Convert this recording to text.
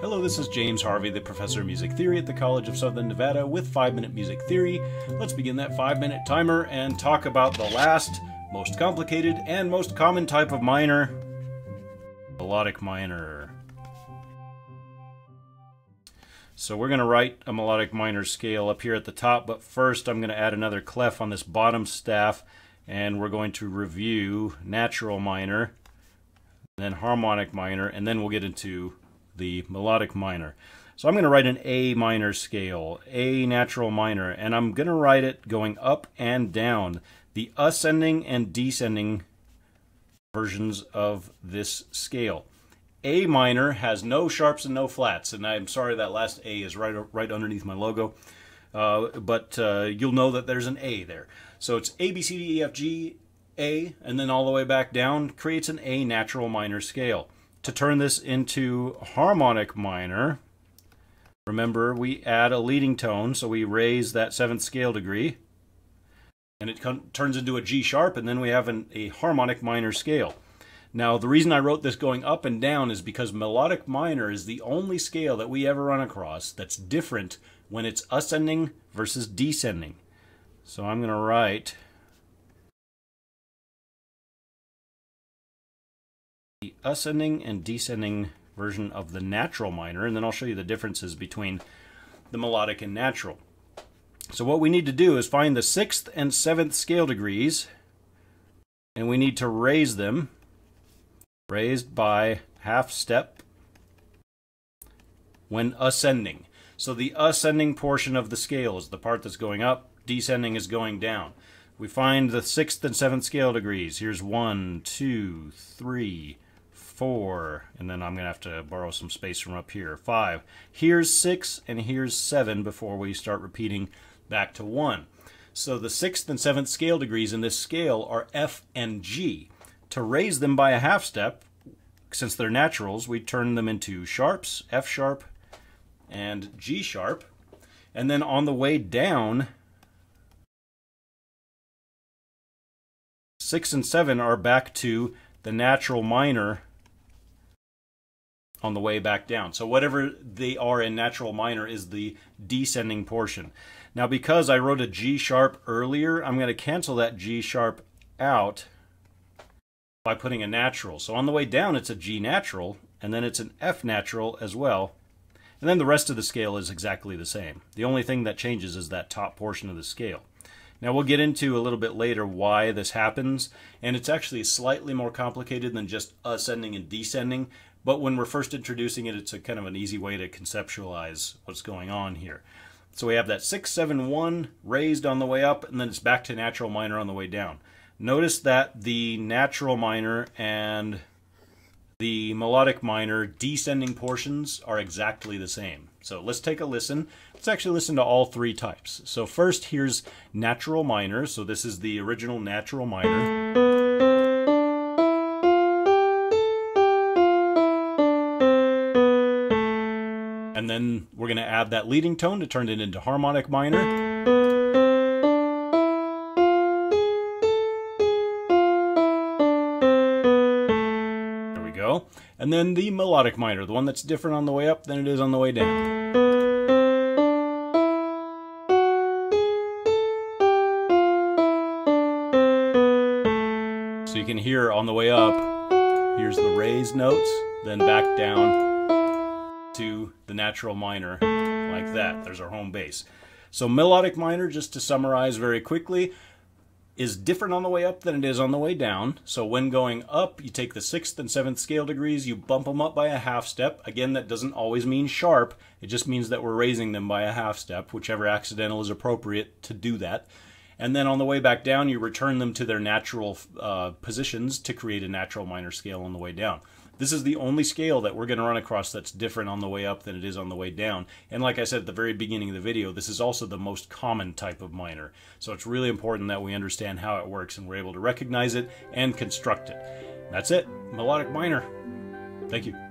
Hello, this is James Harvey, the professor of music theory at the College of Southern Nevada with 5 Minute Music Theory. Let's begin that 5 minute timer and talk about the last, most complicated, and most common type of minor melodic minor. So we're going to write a melodic minor scale up here at the top, but first I'm going to add another clef on this bottom staff, and we're going to review natural minor, then harmonic minor, and then we'll get into the melodic minor. So I'm going to write an A minor scale, A natural minor, and I'm going to write it going up and down, the ascending and descending versions of this scale. A minor has no sharps and no flats, and I'm sorry that last A is right right underneath my logo, uh, but uh, you'll know that there's an A there. So it's A, B, C, D, E, F, G, A, and then all the way back down creates an A natural minor scale to turn this into harmonic minor, remember we add a leading tone, so we raise that seventh scale degree, and it turns into a G sharp, and then we have an, a harmonic minor scale. Now, the reason I wrote this going up and down is because melodic minor is the only scale that we ever run across that's different when it's ascending versus descending. So I'm going to write the ascending and descending version of the natural minor, and then I'll show you the differences between the melodic and natural. So what we need to do is find the sixth and seventh scale degrees, and we need to raise them, raised by half step when ascending. So the ascending portion of the scale is the part that's going up, descending is going down. We find the sixth and seventh scale degrees. Here's one, two, three, four, and then I'm going to have to borrow some space from up here, five. Here's six, and here's seven before we start repeating back to one. So the sixth and seventh scale degrees in this scale are F and G. To raise them by a half step, since they're naturals, we turn them into sharps, F sharp and G sharp. And then on the way down, six and seven are back to the natural minor on the way back down. So whatever they are in natural minor is the descending portion. Now because I wrote a G sharp earlier, I'm going to cancel that G sharp out by putting a natural. So on the way down it's a G natural, and then it's an F natural as well. And then the rest of the scale is exactly the same. The only thing that changes is that top portion of the scale. Now we'll get into a little bit later why this happens, and it's actually slightly more complicated than just ascending and descending, but when we're first introducing it, it's a kind of an easy way to conceptualize what's going on here. So we have that 671 raised on the way up, and then it's back to natural minor on the way down. Notice that the natural minor and the melodic minor descending portions are exactly the same. So let's take a listen. Let's actually listen to all three types. So first, here's natural minor. So this is the original natural minor. And then we're going to add that leading tone to turn it into harmonic minor. And then the melodic minor, the one that's different on the way up than it is on the way down. So you can hear on the way up, here's the raised notes, then back down to the natural minor like that. There's our home base. So melodic minor, just to summarize very quickly, is different on the way up than it is on the way down. So when going up, you take the sixth and seventh scale degrees, you bump them up by a half step. Again, that doesn't always mean sharp. It just means that we're raising them by a half step, whichever accidental is appropriate to do that. And then on the way back down, you return them to their natural uh, positions to create a natural minor scale on the way down. This is the only scale that we're going to run across that's different on the way up than it is on the way down. And like I said at the very beginning of the video, this is also the most common type of minor. So it's really important that we understand how it works and we're able to recognize it and construct it. That's it. Melodic minor. Thank you.